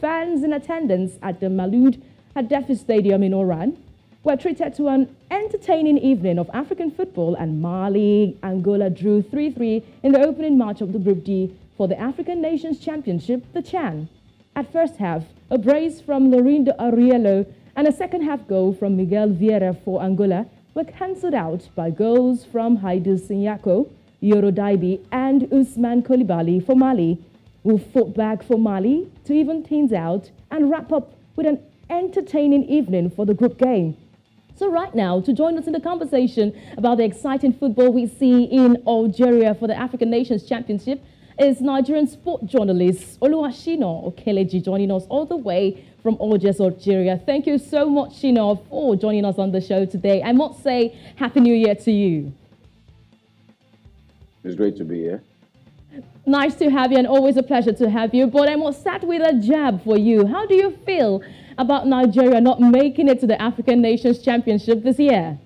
Fans in attendance at the Miloud Hadefi Stadium in Oran were treated to an entertaining evening of African football and Mali, Angola drew 3-3 in the opening match of the Group D for the African Nations Championship, the CHAN. At first half, a brace from Lorindo Ariello and a second half goal from Miguel Vieira for Angola were cancelled out by goals from Haidu Sinyako, Yoro Daibi and Ousmane Coulibaly for Mali who fought back for Mali to even things out and wrap up with an entertaining evening for the group game. So right now, to join us in the conversation about the exciting football we see in Algeria for the African Nations Championship is Nigerian sport journalist Oluwashina Okeleji joining us all the way from Algiers, Algeria. Thank you so much, Shino, for joining us on the show today. I must say, Happy New Year to you. It's great to be here. Nice to have you and always a pleasure to have you. But I must start with a jab for you. How do you feel about Nigeria not making it to the African Nations Championship this year?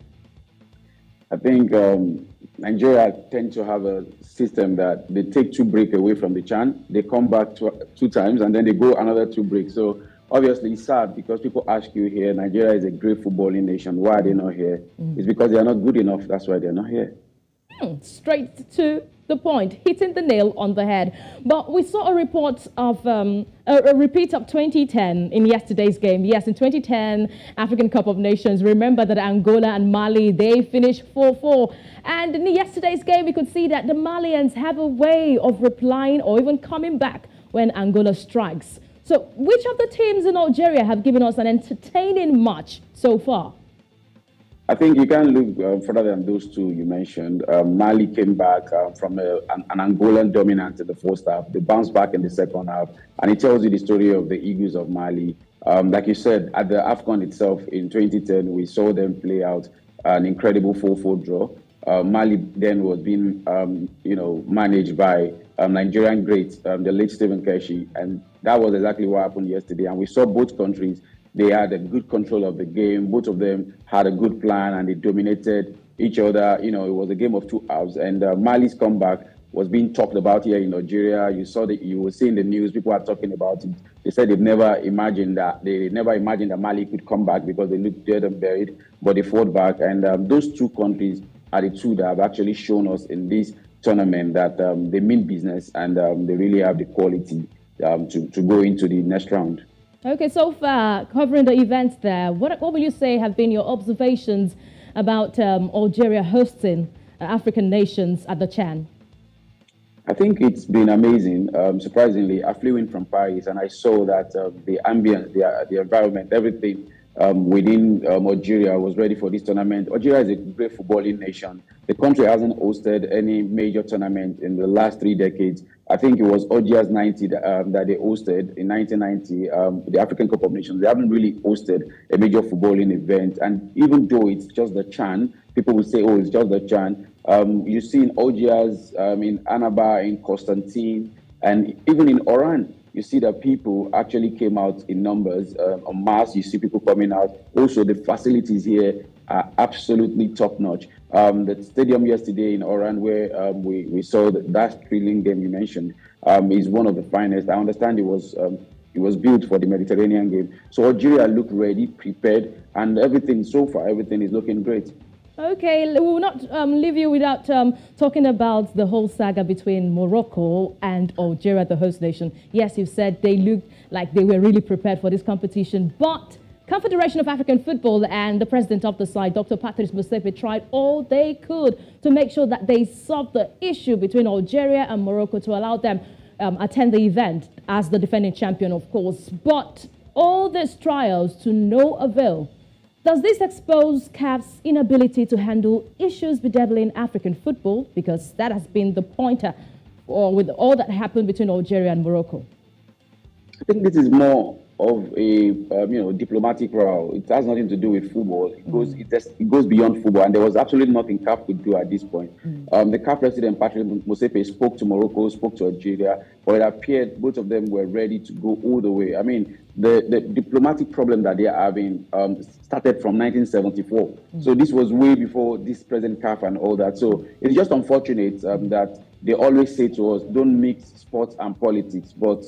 I think um, Nigeria tend to have a system that they take two breaks away from the CHAN, they come back two, two times, and then they go another two breaks. So obviously it's sad because people ask you here, Nigeria is a great footballing nation. Why are they not here? Mm. It's because they are not good enough. That's why they're not here. Hmm, straight to the point, hitting the nail on the head. But we saw a report of um, a, a, repeat of 2010 in yesterday's game. Yes, in 2010 African Cup of Nations. Remember that Angola and Mali they finished 4-4. And in yesterday's game, we could see that the Malians have a way of replying or even coming back when Angola strikes. So, which of the teams in Algeria have given us an entertaining match so far? I think you can look uh, further than those two you mentioned. Um, Mali came back uh, from a, an, an, Angolan dominance in the first half. They bounced back in the second half, and it tells you the story of the Eagles of Mali. Um, like you said, at the AFCON itself in 2010, we saw them play out an incredible 4-4 draw. Uh, Mali then was being, um, you know, managed by um, Nigerian great, um, the late Stephen Keshi, and that was exactly what happened yesterday. And we saw both countries they had a good control of the game. Both of them had a good plan and they dominated each other. You know, it was a game of two halves. And uh, Mali's comeback was being talked about here in Nigeria. You saw that you were seeing the news. People are talking about it. They said they've never imagined that they never imagined that Mali could come back because they looked dead and buried, but they fought back. And um, those two countries are the two that have actually shown us in this tournament that um, they mean business and um, they really have the quality um, to, to go into the next round. Okay, so far covering the events there, what, what would you say have been your observations about um, Algeria hosting uh, African nations at the Chan? I think it's been amazing. Um, surprisingly, I flew in from Paris and I saw that uh, the ambience, the, the environment, everything um, within um, Algeria was ready for this tournament. Algeria is a great footballing nation. The country hasn't hosted any major tournament in the last three decades. I think it was Algiers 90 that, um, that they hosted in 1990, um, the African Cup of Nations. They haven't really hosted a major footballing event. And even though it's just the Chan, people will say, oh, it's just the Chan. Um, you see in Algiers, um, in Annaba, in Constantine, and even in Oran, you see that people actually came out in numbers uh, on mass. You see people coming out. Also, the facilities here are absolutely top notch. Um, the stadium yesterday in Oran, where um, we, we saw that, that thrilling game you mentioned, um, is one of the finest. I understand it was um, it was built for the Mediterranean game. So Algeria looked ready, prepared, and everything so far, everything is looking great. Okay, we will not um, leave you without um, talking about the whole saga between Morocco and Algeria, the host nation. Yes, you said they looked like they were really prepared for this competition, but Confederation of African Football and the president of the side, Dr. Patrice Motsepe, tried all they could to make sure that they solved the issue between Algeria and Morocco to allow them um, attend the event as the defending champion, of course. But all these trials to no avail. Does this expose CAF's inability to handle issues bedeviling African football? Because that has been the pointer or with all that happened between Algeria and Morocco. I think this is more of a um, you know diplomatic row. It has nothing to do with football. It mm. goes it, just, it, goes beyond football, and there was absolutely nothing CAF could do at this point. Mm. Um, the CAF president Patrick Motsepe spoke to Morocco, spoke to Algeria, but it appeared both of them were ready to go all the way. I mean, the, the diplomatic problem that they are having um, started from 1974. Mm. So this was way before this present CAF and all that. So it's just unfortunate um, that they always say to us, "Don't mix sports and politics," but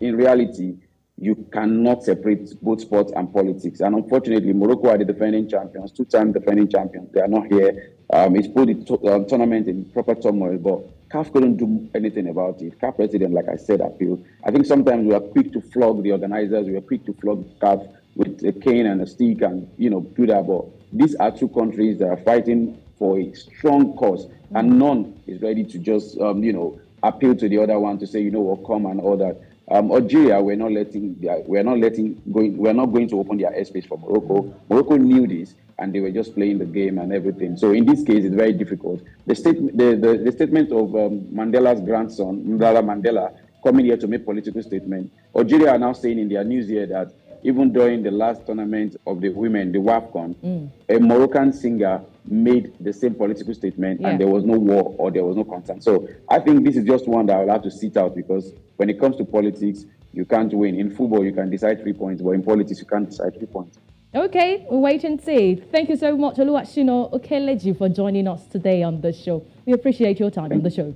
in reality you cannot separate both sports and politics. And unfortunately, Morocco are the defending champions, two-time defending champions. They are not here. Um, it's put the to- uh, tournament in proper turmoil, but CAF couldn't do anything about it. CAF president, like I said, appealed. I think sometimes we are quick to flog the organizers. We are quick to flog CAF with a cane and a stick and, you know, do that. But these are two countries that are fighting for a strong cause, and none is ready to just, um, you know, appeal to the other one to say, you know, what, come and all that. Um, Algeria, we're not letting we're not letting going we're not going to open their airspace for Morocco. Morocco knew this and they were just playing the game and everything. So in this case, it's very difficult. The statement the, the, the statement of um, Mandela's grandson, Mandla Mandela, coming here to make political statement. Algeria are now saying in their news here that even during the last tournament of the women, the WAFCON, mm. a Moroccan singer made the same political statement yeah. and there was no war or there was no concern. So I think this is just one that I'll have to sit out because when it comes to politics, you can't win. In football, you can decide three points, but in politics, you can't decide three points. Okay, we'll wait and see. Thank you so much, Oluwashino Okeleji, for joining us today on the show. We appreciate your time Thank on the show.